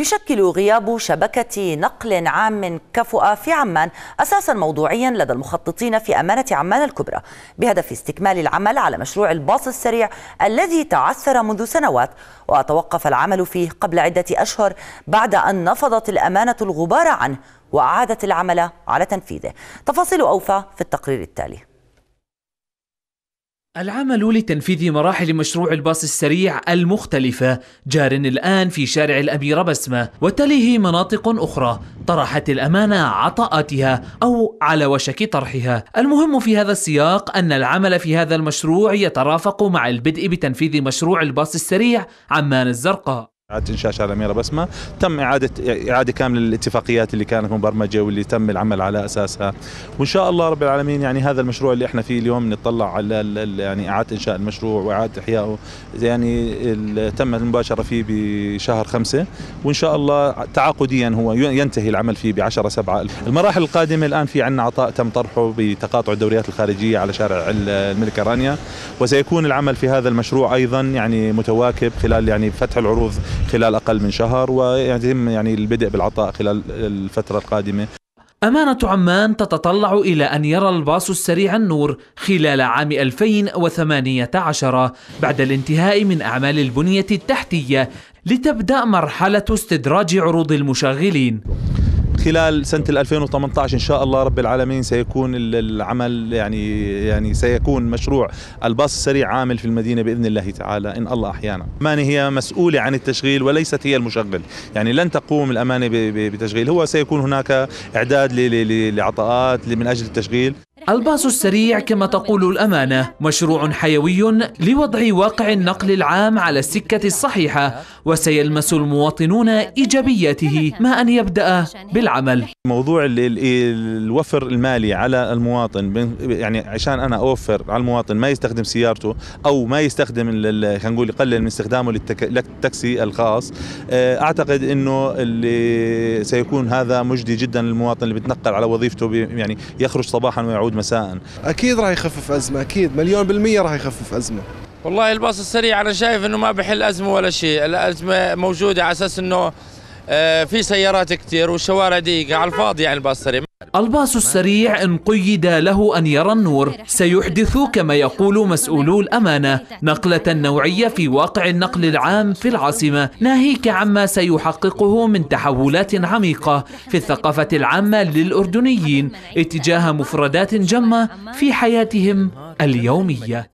يشكل غياب شبكة نقل عام كفؤة في عمان أساسا موضوعيا لدى المخططين في أمانة عمان الكبرى بهدف استكمال العمل على مشروع الباص السريع الذي تعثر منذ سنوات. وتوقف العمل فيه قبل عدة أشهر بعد أن نفضت الأمانة الغبار عنه وأعادت العمل على تنفيذه. تفاصيل أوفى في التقرير التالي. العمل لتنفيذ مراحل مشروع الباص السريع المختلفة. جار الآن في شارع الأميرة بسمة وتليه مناطق أخرى طرحت الأمانة عطاءاتها أو على وشك طرحها. المهم في هذا السياق أن العمل في هذا المشروع يترافق مع البدء بتنفيذ مشروع الباص السريع عمان الزرقاء. إعادة إنشاء شارع الأميرة بسمة. تم إعادة إعادة كامل الاتفاقيات اللي كانت مبرمجة واللي تم العمل على أساسها. وإن شاء الله رب العالمين يعني هذا المشروع اللي إحنا فيه اليوم نطلع على يعني إعادة إنشاء المشروع وإعادة إحيائه. يعني تم المباشرة فيه بشهر خمسة. وإن شاء الله تعاقديا هو ينتهي العمل فيه ب 10 7 المراحل القادمة الآن في عندنا عطاء تم طرحه بتقاطع الدوريات الخارجية على شارع الملكة رانيا وسيكون العمل في هذا المشروع أيضا يعني متواكب خلال يعني فتح العروض خلال أقل من شهر ويتم يعني البدء بالعطاء خلال الفترة القادمة. أمانة عمان تتطلع إلى أن يرى الباص السريع النور خلال عام 2018 بعد الانتهاء من أعمال البنية التحتية لتبدأ مرحلة استدراج عروض المشغلين. خلال سنة 2018 إن شاء الله رب العالمين سيكون العمل يعني يعني سيكون مشروع الباص السريع عامل في المدينة بإذن الله تعالى. إن الله أحيانا. أمانة هي مسؤولة عن التشغيل وليست هي المشغل. يعني لن تقوم الأمانة بتشغيل. هو سيكون هناك إعداد لعطاءات من أجل التشغيل. الباص السريع كما تقول الأمانة مشروع حيوي لوضع واقع النقل العام على السكة الصحيحة وسيلمس المواطنون إيجابياته ما أن يبدأ بالعمل. موضوع الوفر المالي على المواطن يعني عشان أنا أوفر على المواطن ما يستخدم سيارته أو ما يستخدم خلينا نقول يقلل من استخدامه للتاكسي الخاص أعتقد أنه اللي سيكون هذا مجدي جدا للمواطن اللي بيتنقل على وظيفته يعني يخرج صباحا ويعود يعود مساء. أكيد راح يخفف أزمة أكيد. مليون بالمية راح يخفف أزمة. والله الباص السريع أنا شايف إنه ما بحل أزمة ولا شيء. الأزمة موجودة على أساس إنه آه، في سيارات كثير والشوارع ضيقه على الفاضي يعني الباص السريع. الباص السريع إن قيد له أن يرى النور. سيحدث كما يقول مسؤولو الأمانة. نقلة نوعية في واقع النقل العام في العاصمة. ناهيك عما سيحققه من تحولات عميقة في الثقافة العامة للأردنيين اتجاه مفردات جمة في حياتهم اليومية.